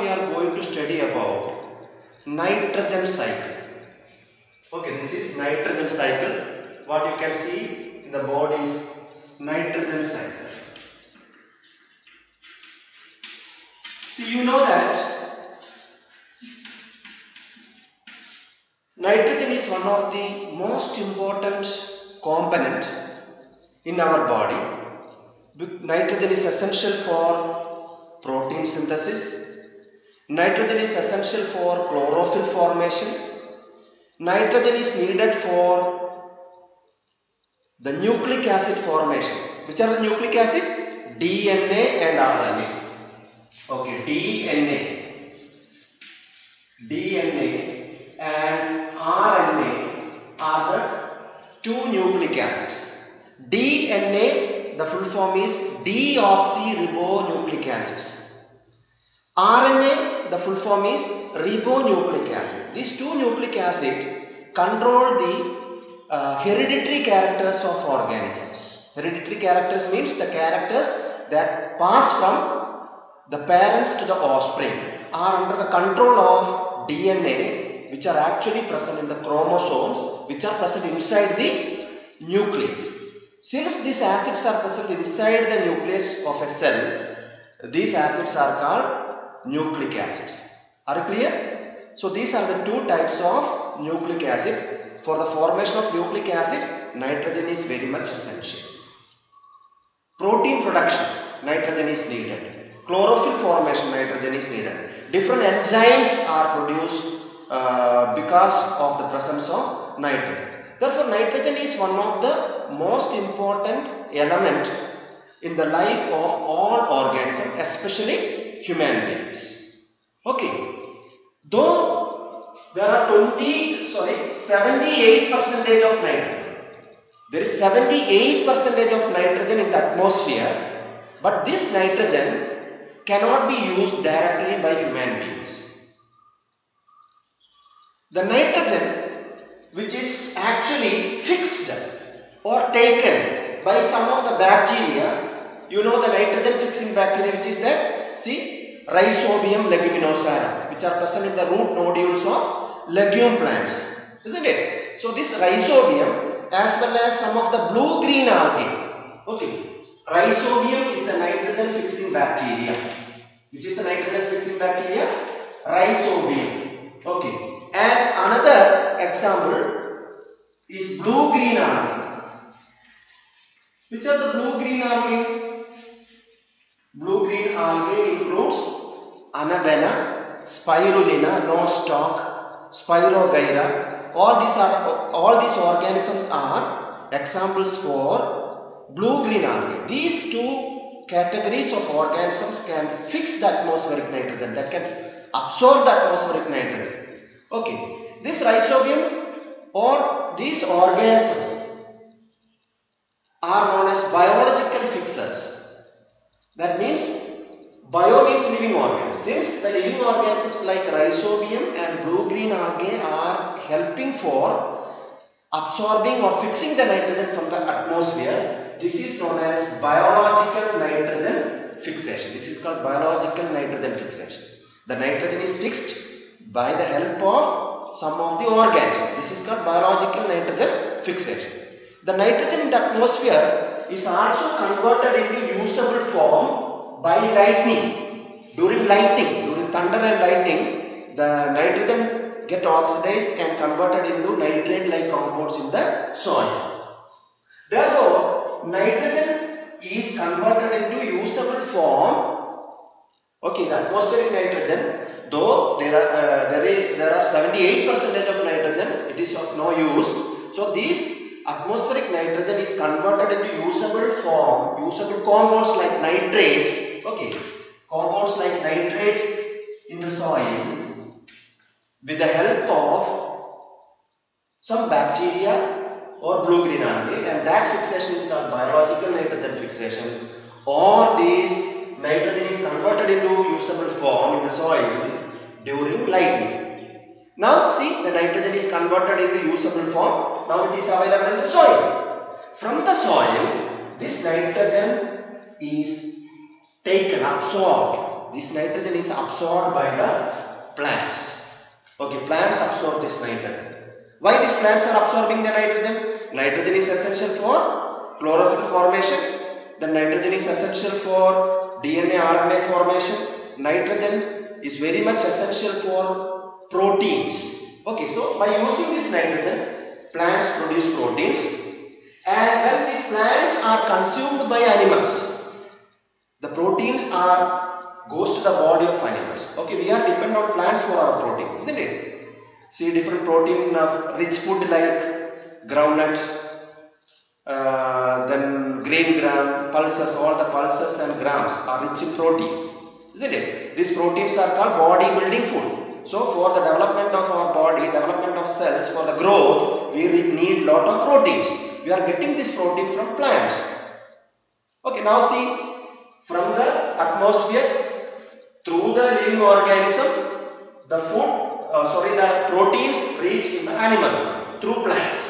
we are going to study about nitrogen cycle. Okay, this is nitrogen cycle. What you can see in the board is nitrogen cycle. See, you know that nitrogen is one of the most important component in our body. Nitrogen is essential for protein synthesis. Nitrogen is essential for chlorophyll formation. Nitrogen is needed for the nucleic acid formation. Which are the nucleic acid? DNA and RNA. Okay, DNA. DNA and RNA are the two nucleic acids. DNA, the full form is deoxyribonucleic acids. RNA, the full form is ribonucleic acid. These two nucleic acids control the uh, hereditary characters of organisms. Hereditary characters means the characters that pass from the parents to the offspring are under the control of DNA which are actually present in the chromosomes which are present inside the nucleus. Since these acids are present inside the nucleus of a cell, these acids are called nucleic acids. Are clear? So these are the two types of nucleic acid. For the formation of nucleic acid, nitrogen is very much essential. Protein production, nitrogen is needed. Chlorophyll formation, nitrogen is needed. Different enzymes are produced uh, because of the presence of nitrogen. Therefore, nitrogen is one of the most important element in the life of all organisms, especially human beings. Okay. Though there are 20, sorry, 78 percentage of nitrogen. There is 78 percentage of nitrogen in the atmosphere, but this nitrogen cannot be used directly by human beings. The nitrogen which is actually fixed or taken by some of the bacteria, you know the nitrogen fixing bacteria which is there, see Rhizobium leguminosa which are present in the root nodules of legume plants, isn't it? So this Rhizobium as well as some of the blue-green algae, okay, Rhizobium is the nitrogen fixing bacteria. Which is the nitrogen fixing bacteria? Rhizobium. Okay. And another example is blue-green algae. Which are the blue-green algae? Blue-green algae includes Anabaena, Spirulina, Nostoc, Spirogyra. All these are all these organisms are examples for blue-green algae. These two categories of organisms can fix the atmospheric nitrogen that can absorb the atmospheric nitrogen. Okay, this rhizobium or these organisms are known as biological fixers. That means bio means living organisms. Since the living organisms like rhizobium and blue-green algae are helping for absorbing or fixing the nitrogen from the atmosphere, this is known as biological nitrogen fixation. This is called biological nitrogen fixation. The nitrogen is fixed by the help of some of the organisms. This is called biological nitrogen fixation. The nitrogen in the atmosphere is also converted into usable form by lightning. During lightning, during thunder and lightning, the nitrogen get oxidized and converted into nitrate-like compounds in the soil. Therefore, nitrogen is converted into usable form. Okay, the atmospheric nitrogen, though there are uh, there is there are 78 percentage of nitrogen, it is of no use. So this atmospheric nitrogen is converted into usable form, usable compounds like nitrate. Okay, compounds like nitrates in the soil with the help of some bacteria or blue-green algae and that fixation is called biological nitrogen fixation or these nitrogen is converted into usable form in the soil during lightning. Now see the nitrogen is converted into usable form. Now it is available in the soil. From the soil this nitrogen is taken, absorbed this nitrogen is absorbed by the plants. Okay, plants absorb this nitrogen. Why these plants are absorbing the nitrogen? Nitrogen is essential for chlorophyll formation. The nitrogen is essential for DNA RNA formation. Nitrogen is very much essential for proteins. Okay, so by using this nitrogen, plants produce proteins and when these plants are consumed by animals, the proteins are goes to the body of animals. Okay, we are dependent on plants for our protein, isn't it? See different protein of rich food like groundnut, uh, then grain gram, pulses, all the pulses and grams are rich in proteins, isn't it? These proteins are called body building food. So for the development of our body, development of cells, for the growth, we need lot of proteins. We are getting this protein from plants. Okay, now see, from the atmosphere, through the living organism, the food, uh, sorry, the proteins reach in the animals through plants.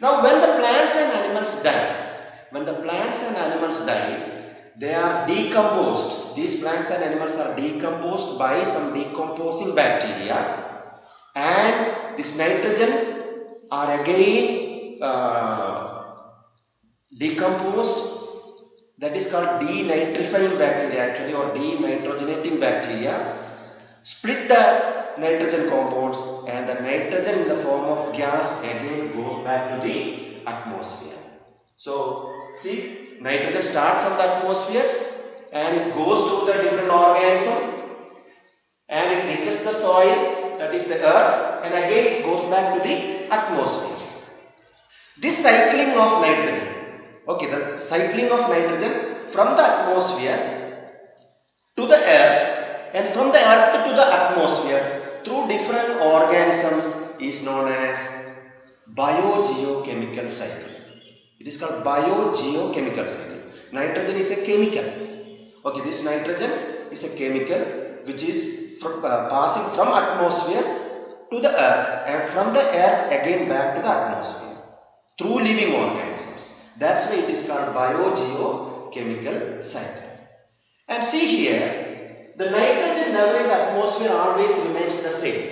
Now when the plants and animals die, when the plants and animals die, they are decomposed. These plants and animals are decomposed by some decomposing bacteria and this nitrogen are again uh, decomposed that is called denitrifying bacteria actually or denitrogenating bacteria split the nitrogen compounds and the nitrogen in the form of gas again goes back to the atmosphere. So see nitrogen starts from the atmosphere and it goes through the different organism and it reaches the soil that is the earth and again it goes back to the atmosphere. This cycling of nitrogen okay the cycling of nitrogen from the atmosphere to the earth and from the earth to the atmosphere through different organisms is known as biogeochemical cycle. It is called biogeochemical cycle. Nitrogen is a chemical. Okay, this nitrogen is a chemical which is uh, passing from atmosphere to the earth and from the earth again back to the atmosphere through living organisms. That's why it is called biogeochemical cycle. And see here, the nitrogen level in the atmosphere always remains the same.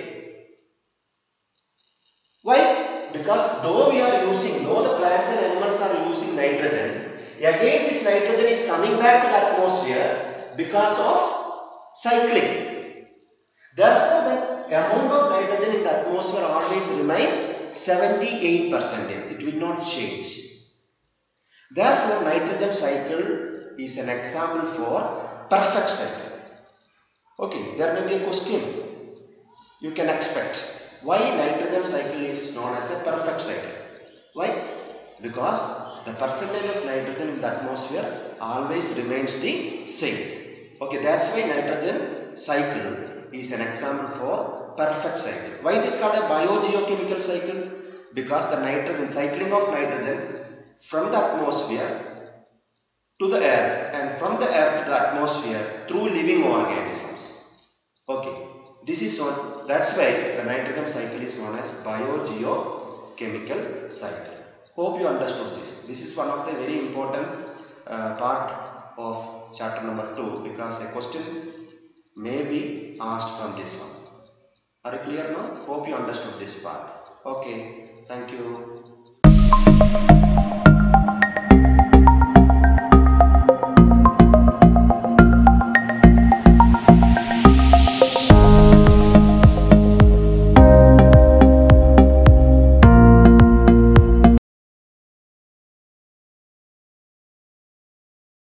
Why? Because though we are using, though the plants and animals are using nitrogen, again this nitrogen is coming back to the atmosphere because of cycling. Therefore, the amount of nitrogen in the atmosphere always remain 78 percent. It will not change. Therefore, nitrogen cycle is an example for perfect cycle. Okay, there may be a question you can expect. Why nitrogen cycle is known as a perfect cycle? Why? Because the percentage of nitrogen in the atmosphere always remains the same. Okay, that's why nitrogen cycle is an example for perfect cycle. Why it is called a biogeochemical cycle? Because the nitrogen, cycling of nitrogen from the atmosphere to the air and from the air to the atmosphere through living organisms. Okay, this is what, that's why the nitrogen cycle is known as biogeochemical cycle. Hope you understood this. This is one of the very important uh, part of chapter number 2 because a question may be asked from this one. Are you clear now? Hope you understood this part. Okay, thank you.